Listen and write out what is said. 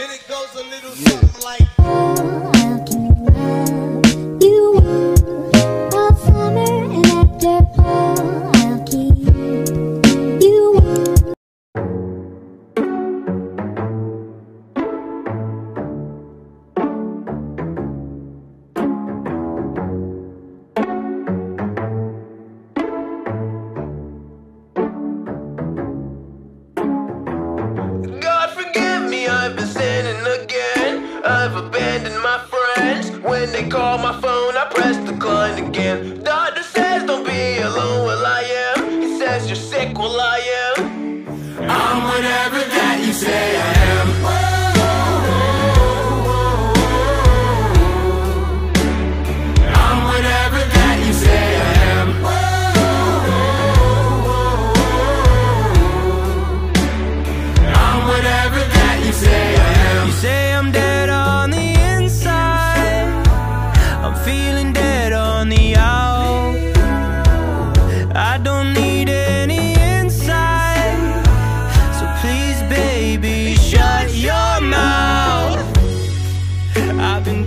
And it goes a little something like. I've abandoned my friends. When they call my phone, I press decline again. Doctor says don't be alone, well I am. He says you're sick, well I am. I'm whatever that you say don't need any insight. So please, baby, shut your mouth. I've been